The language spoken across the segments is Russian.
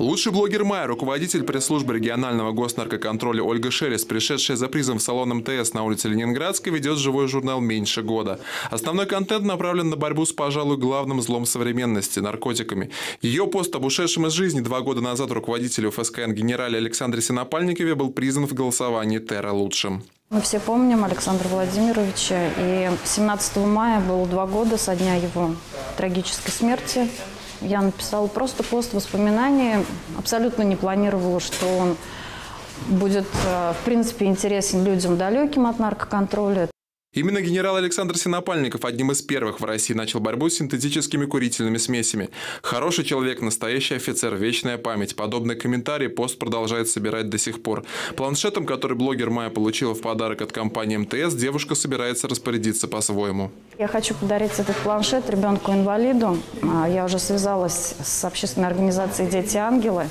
Лучший блогер мая, руководитель пресс-службы регионального госнаркоконтроля Ольга Шерес, пришедшая за призом в салон МТС на улице Ленинградской, ведет живой журнал «Меньше года». Основной контент направлен на борьбу с, пожалуй, главным злом современности – наркотиками. Ее пост об ушедшем из жизни два года назад руководителю ФСКН генерале Александре Синопальникове был признан в голосовании «Терра лучшим». Мы все помним Александра Владимировича, и 17 мая было два года со дня его трагической смерти. Я написала просто пост воспоминаний, абсолютно не планировала, что он будет, э, в принципе, интересен людям далеким от наркоконтроля. Именно генерал Александр Синопальников одним из первых в России начал борьбу с синтетическими курительными смесями. Хороший человек, настоящий офицер, вечная память. Подобные комментарии пост продолжает собирать до сих пор. Планшетом, который блогер Майя получила в подарок от компании МТС, девушка собирается распорядиться по-своему. Я хочу подарить этот планшет ребенку-инвалиду. А, я уже связалась с общественной организацией «Дети-ангелы».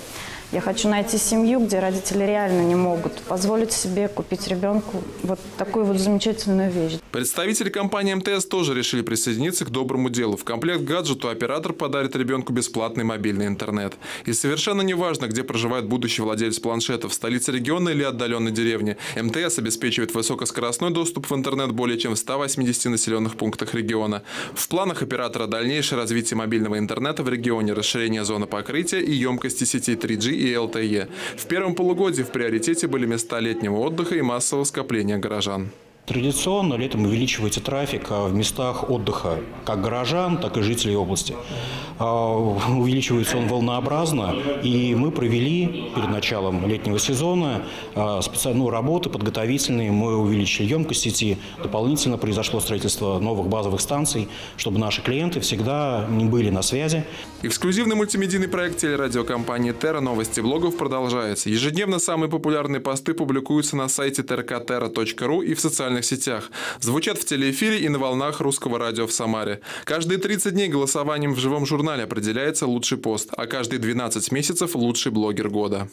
Я хочу найти семью, где родители реально не могут позволить себе купить ребенку вот такую вот замечательную вещь. Представители компании МТС тоже решили присоединиться к доброму делу. В комплект гаджету оператор подарит ребенку бесплатный мобильный интернет. И совершенно неважно, где проживает будущий владелец планшета, в столице региона или отдаленной деревне. МТС обеспечивает высокоскоростной доступ в интернет более чем в 180 населенных пунктах региона. В планах оператора дальнейшее развитие мобильного интернета в регионе, расширение зоны покрытия и емкости сетей 3G и ЛТЕ. В первом полугодии в приоритете были места летнего отдыха и массового скопления горожан. Традиционно летом увеличивается трафик а, в местах отдыха как горожан, так и жителей области. А, увеличивается он волнообразно, и мы провели перед началом летнего сезона а, специальную работу подготовительные. Мы увеличили емкость сети, дополнительно произошло строительство новых базовых станций, чтобы наши клиенты всегда не были на связи. Эксклюзивный мультимедийный проект телерадиокомпании «Терра. Новости блогов» продолжается. Ежедневно самые популярные посты публикуются на сайте trkterra.ru и в социальных социальных сетях. Звучат в телеэфире и на волнах русского радио в Самаре. Каждые 30 дней голосованием в живом журнале определяется лучший пост, а каждые 12 месяцев лучший блогер года.